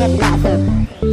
get